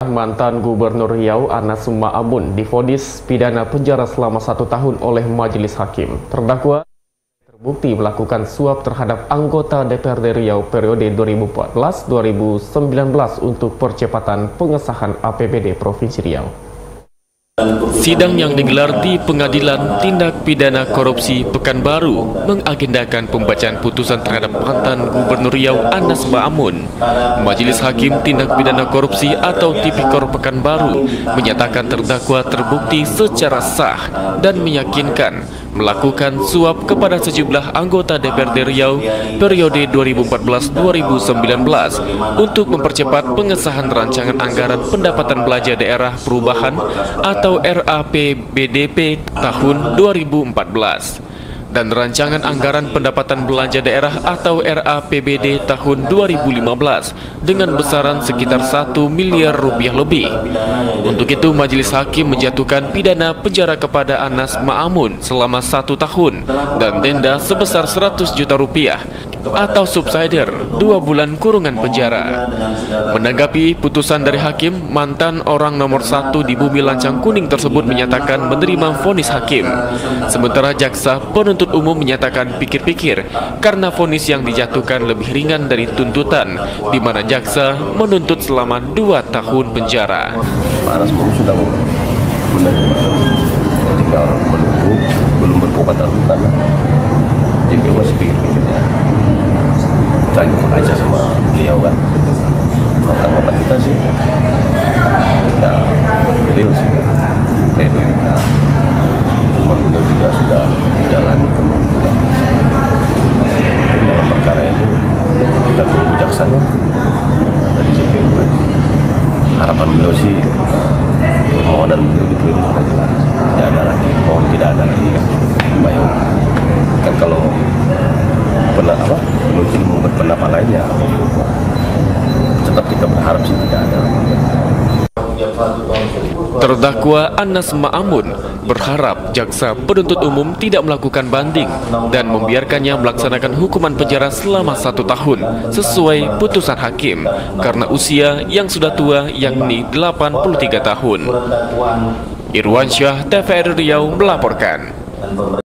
Mantan Gubernur Riau Anas Ma'amun difonis pidana penjara selama satu tahun oleh majelis hakim. Terdakwa terbukti melakukan suap terhadap anggota DPRD Riau periode 2014-2019 untuk percepatan pengesahan APBD Provinsi Riau. Sidang yang digelar di Pengadilan Tindak Pidana Korupsi Pekanbaru mengagendakan pembacaan putusan terhadap mantan Gubernur Riau Anas Ma'amun. Majelis Hakim Tindak Pidana Korupsi atau Tipikor Pekanbaru menyatakan terdakwa terbukti secara sah dan meyakinkan melakukan suap kepada sejumlah anggota DPRD Riau periode 2014-2019 untuk mempercepat pengesahan rancangan anggaran pendapatan belanja daerah perubahan atau RAPBDP tahun 2014 dan Rancangan Anggaran Pendapatan Belanja Daerah atau RAPBD tahun 2015 dengan besaran sekitar 1 miliar rupiah lebih. Untuk itu, Majelis Hakim menjatuhkan pidana penjara kepada Anas Ma'amun selama satu tahun dan denda sebesar 100 juta rupiah atau subsidiar dua bulan kurungan penjara. Menanggapi putusan dari hakim, mantan orang nomor satu di bumi lancang kuning tersebut menyatakan menerima vonis hakim. Sementara jaksa penuntut umum menyatakan pikir-pikir karena vonis yang dijatuhkan lebih ringan dari tuntutan, di mana jaksa menuntut selama dua tahun penjara. Panas pun sudah menerima, tinggal menunggu, belum karena masih pikir-pikirnya tanya aja sama beliau kan. Tanggapan kita sih ya beliau sih. Kayak kita cuma beliau juga sudah menjalani kemampuan dalam perkara ini kita perlu bijaksana dari CPU harapan beliau sih permohonan beliau diterima sudah jelas tidak ada lagi mohon tidak ada lagi kan baik kan kalau pernah apa mungkin berpendapat lainnya tetap kita berharap sih tidak ada Terdakwa Anas Ma'amun berharap jaksa penuntut umum tidak melakukan banding dan membiarkannya melaksanakan hukuman penjara selama satu tahun sesuai putusan hakim karena usia yang sudah tua yakni 83 tahun. Irwansyah TVRI Riau melaporkan.